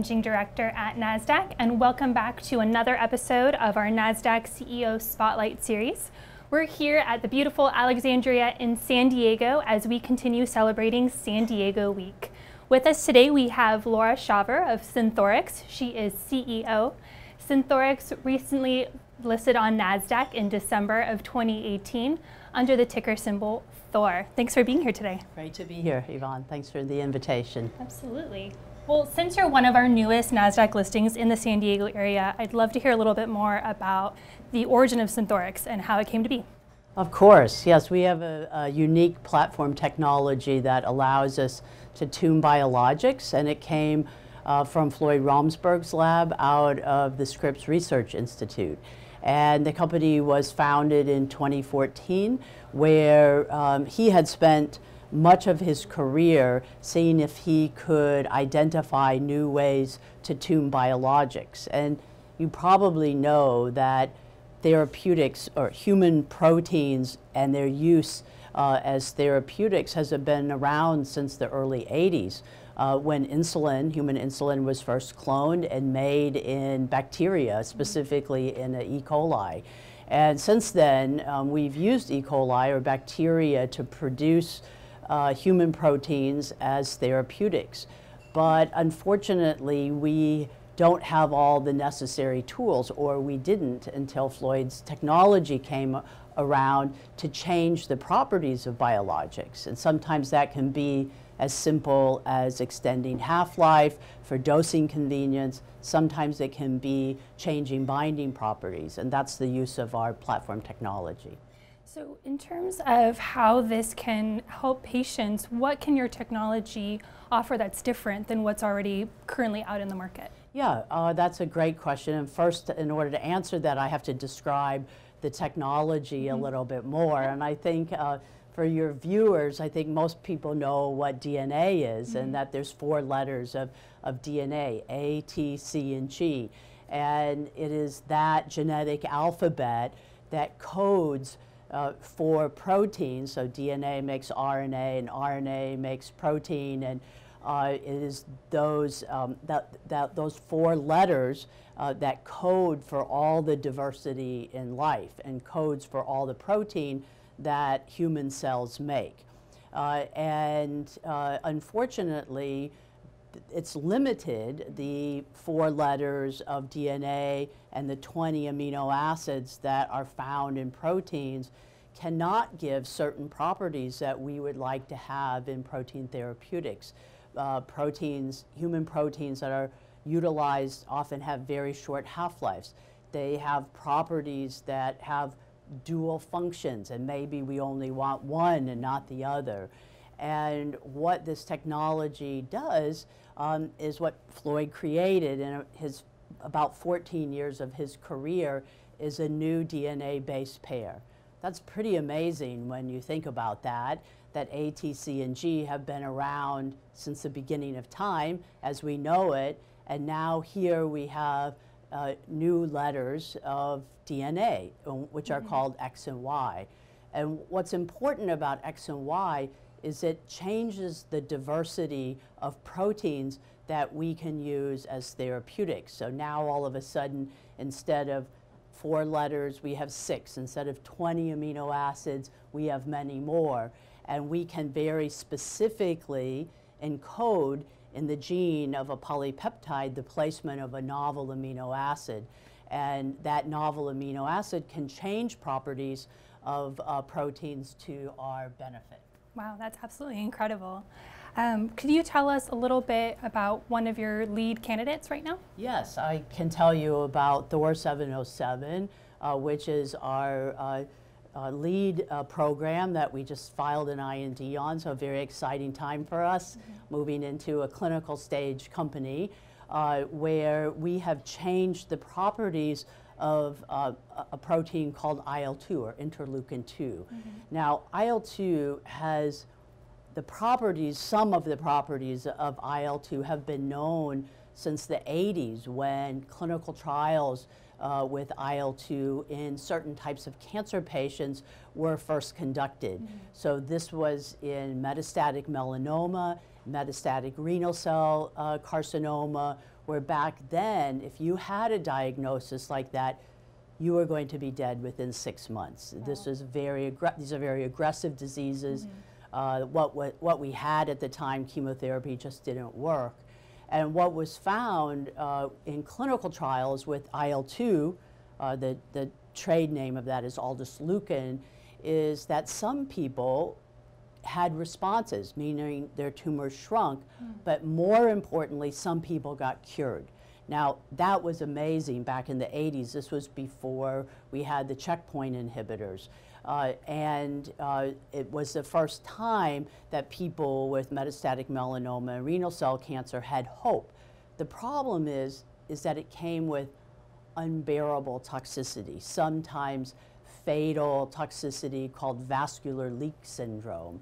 Managing Director at NASDAQ, and welcome back to another episode of our NASDAQ CEO Spotlight Series. We're here at the beautiful Alexandria in San Diego as we continue celebrating San Diego Week. With us today, we have Laura Shawver of Synthorx. She is CEO. Synthorx recently listed on NASDAQ in December of 2018 under the ticker symbol Thor. Thanks for being here today. Great to be here, Yvonne. Thanks for the invitation. Absolutely. Well, since you're one of our newest NASDAQ listings in the San Diego area, I'd love to hear a little bit more about the origin of Synthorx and how it came to be. Of course, yes, we have a, a unique platform technology that allows us to tune biologics, and it came uh, from Floyd Romesberg's lab out of the Scripps Research Institute. And the company was founded in 2014, where um, he had spent much of his career seeing if he could identify new ways to tune biologics. And you probably know that therapeutics or human proteins and their use uh, as therapeutics has been around since the early 80s uh, when insulin, human insulin, was first cloned and made in bacteria, specifically in E. coli. And since then, um, we've used E. coli or bacteria to produce uh, human proteins as therapeutics. But unfortunately, we don't have all the necessary tools, or we didn't until Floyd's technology came around to change the properties of biologics. And sometimes that can be as simple as extending half-life for dosing convenience. Sometimes it can be changing binding properties, and that's the use of our platform technology. So in terms of how this can help patients, what can your technology offer that's different than what's already currently out in the market? Yeah, uh, that's a great question. And first, in order to answer that, I have to describe the technology a mm-hmm. little bit more. And I think uh, for your viewers, I think most people know what DNA is mm -hmm. and mm-hmm. that there's four letters of, of DNA, A, T, C, and G. And it is that genetic alphabet that codes uh, for proteins. So DNA makes RNA and RNA makes protein and uh, it is those, um, that, that, those four letters uh, that code for all the diversity in life and codes for all the protein that human cells make. Uh, and uh, unfortunately, it's limited, the four letters of DNA and the 20 amino acids that are found in proteins cannot give certain properties that we would like to have in protein therapeutics. Uh, proteins, human proteins that are utilized often have very short half-lives. They have properties that have dual functions and maybe we only want one and not the other. And what this technology does um, is what Floyd created in his about 14 years of his career is a new DNA-based pair. That's pretty amazing when you think about that, that A, T, C, and G have been around since the beginning of time as we know it, and now here we have uh, new letters of DNA, um, which are mm -hmm. called X and Y. And what's important about X and Y is it changes the diversity of proteins that we can use as therapeutics. So now all of a sudden, instead of four letters, we have six. Instead of 20 amino acids, we have many more. And we can very specifically encode in the gene of a polypeptide the placement of a novel amino acid. And that novel amino acid can change properties of uh, proteins to our benefit. Wow, that's absolutely incredible. Um, could you tell us a little bit about one of your lead candidates right now? Yes, I can tell you about Thor 707, uh, which is our uh, uh, lead uh, program that we just filed an IND on, so a very exciting time for us, mm -hmm. moving into a clinical stage company uh, where we have changed the properties of uh, a protein called IL-2 or interleukin-2. Mm -hmm. Now, IL-2 has the properties, some of the properties of IL-2 have been known since the 80s when clinical trials uh, with IL-2 in certain types of cancer patients were first conducted. Mm -hmm. So this was in metastatic melanoma, metastatic renal cell uh, carcinoma, where back then, if you had a diagnosis like that, you were going to be dead within six months. Wow. This was very these are very aggressive diseases. Mm -hmm. uh, what, what, what we had at the time, chemotherapy just didn't work. And what was found uh, in clinical trials with IL-2, uh, the, the trade name of that is aldesleukin, is that some people had responses, meaning their tumors shrunk, mm. but more importantly, some people got cured. Now, that was amazing back in the 80s. This was before we had the checkpoint inhibitors. Uh, and uh, it was the first time that people with metastatic melanoma and renal cell cancer had hope. The problem is, is that it came with unbearable toxicity, sometimes fatal toxicity called vascular leak syndrome.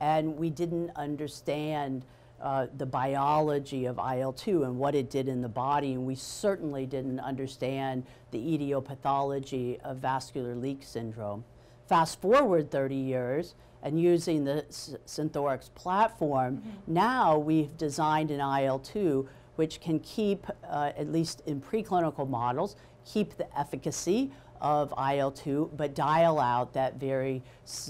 And we didn't understand uh, the biology of IL-2 and what it did in the body, and we certainly didn't understand the etiology of vascular leak syndrome. Fast forward 30 years, and using the Synthorx platform, mm -hmm. now we've designed an IL-2 which can keep, uh, at least in preclinical models, keep the efficacy of IL-2, but dial out that very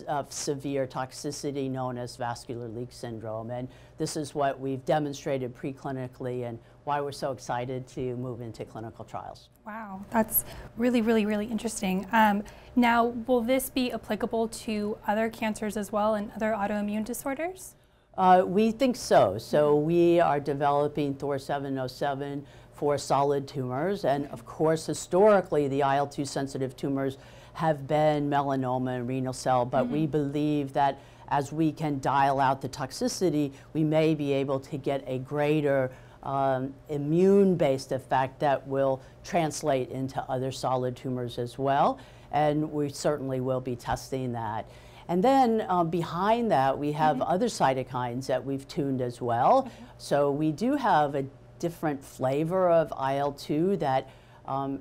uh, severe toxicity known as vascular leak syndrome. And this is what we've demonstrated preclinically and why we're so excited to move into clinical trials. Wow, that's really, really, really interesting. Um, now, will this be applicable to other cancers as well and other autoimmune disorders? Uh, we think so. So we are developing Thor 707 for solid tumors. And of course, historically, the IL-2 sensitive tumors have been melanoma and renal cell, but mm -hmm. we mm-hmm. believe that as we can dial out the toxicity, we may be able to get a greater um, immune-based effect that will translate into other solid tumors as well. And we certainly will be testing that. And then um, behind that, we have mm -hmm. other cytokines that we've tuned as well. Mm -hmm. So we do have a different flavor of IL-2 that um,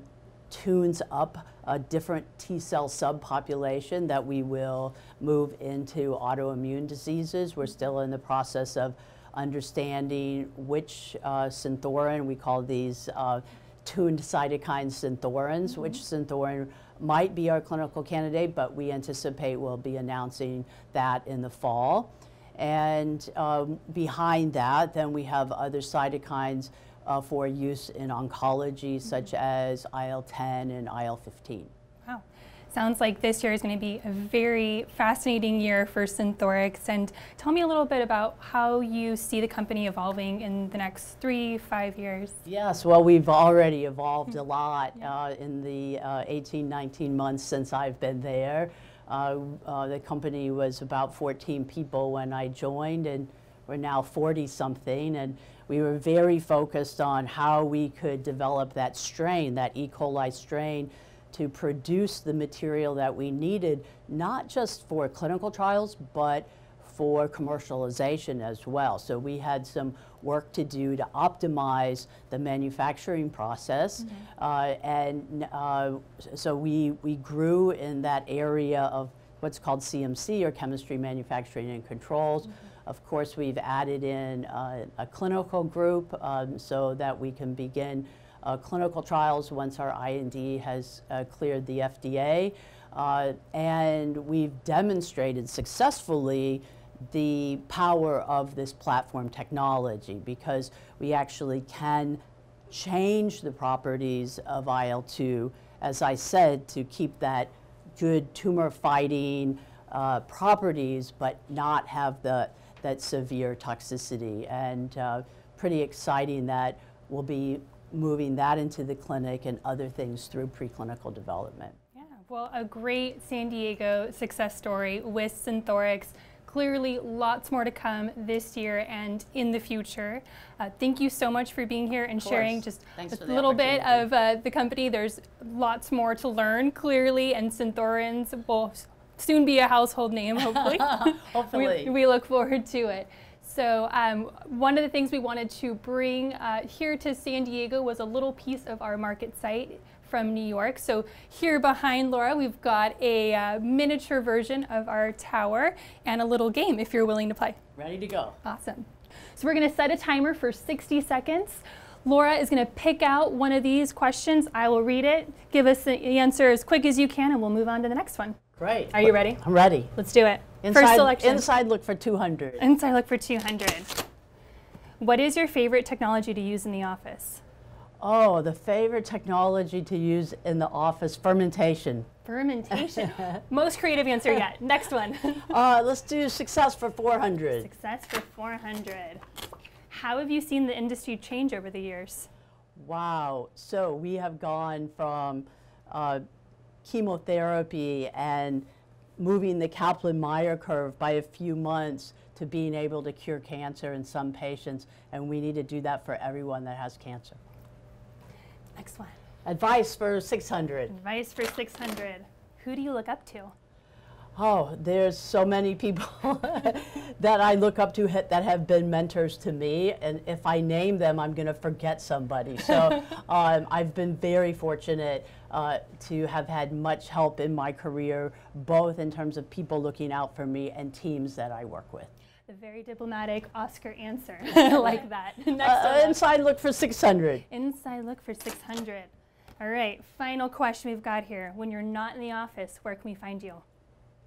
tunes up a different T cell subpopulation that we will move into autoimmune diseases. We're still in the process of understanding which uh, synthorin, we call these uh, tuned cytokine synthorins, mm -hmm. which synthorin might be our clinical candidate, but we anticipate we'll be announcing that in the fall. And um, behind that, then we have other cytokines uh, for use in oncology, mm -hmm. such as IL-10 and IL-15. Wow. Sounds like this year is going to be a very fascinating year for Synthorx. And tell me a little bit about how you see the company evolving in the next three, five years. Yes, well, we've already evolved a lot uh, in the uh, 18, 19 months since I've been there. Uh, uh, the company was about 14 people when I joined, and we're now 40 something. And we were very focused on how we could develop that strain, that E. coli strain, to produce the material that we needed, not just for clinical trials, but for commercialization as well. So we had some work to do to optimize the manufacturing process. Mm -hmm. uh, and uh, so we, we grew in that area of what's called CMC or chemistry, manufacturing, and controls. Mm -hmm. Of course, we've added in uh, a clinical group um, so that we can begin uh, clinical trials once our IND has uh, cleared the FDA. Uh, and we've demonstrated successfully the power of this platform technology because we actually can change the properties of IL-2, as I said, to keep that good tumor fighting uh, properties, but not have the, that severe toxicity. And uh, pretty exciting that we'll be moving that into the clinic and other things through preclinical development. Yeah, well, a great San Diego success story with Synthorx clearly lots more to come this year and in the future. Uh, thank you so much for being here and sharing just Thanks a little bit of uh, the company. There's lots more to learn clearly and Synthorins will soon be a household name hopefully. hopefully. we, we, look forward to it. So um, one of the things we wanted to bring uh, here to San Diego was a little piece of our MarketSite from New York. So here behind Laura, we've got a uh, miniature version of our tower and a little game if you're willing to play. Ready to go. Awesome. So we're gonna set a timer for 60 seconds. Laura is going to pick out one of these questions. I will read it, give us the answer as quick as you can, and we'll move on to the next one. Great. Are you ready? I'm ready. Let's do it. Inside, First selection. Inside look for 200. Inside look for 200. What is your favorite technology to use in the office? Oh, the favorite technology to use in the office, fermentation. Fermentation. Most creative answer yet. Next one. uh, let's do success for 400. Success for 400. How have you seen the industry change over the years? Wow. So we have gone from uh, chemotherapy and moving the Kaplan-Meier curve by a few months to being able to cure cancer in some patients, and we need to do that for everyone that has cancer. Next one. Advice for 600. Advice for 600. Who do you look up to? Oh, there's so many people that I look up to that have been mentors to me, and if I name them, I'm going to forget somebody. So um, I've been very fortunate uh, to have had much help in my career, both in terms of people looking out for me and teams that I work with. The very diplomatic Oscar answer, like that. Next uh, inside look for 600. Inside look for 600. All right, final question we've got here. When you're not in the office, where can we find you?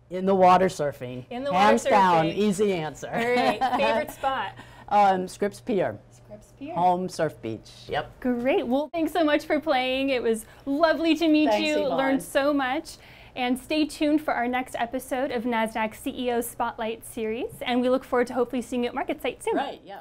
In the water surfing. In the Hands water surfing. down, easy answer. All right, favorite spot? Um, Scripps Pier. Scripps Pier. Home surf beach. Yep. Great. Well, thanks so much for playing. It was lovely to meet Thanks, you. Yvonne. Learned so much. And stay tuned for our next episode of NASDAQ CEO Spotlight Series. And we look forward to hopefully seeing you at MarketSite soon. Right, yeah.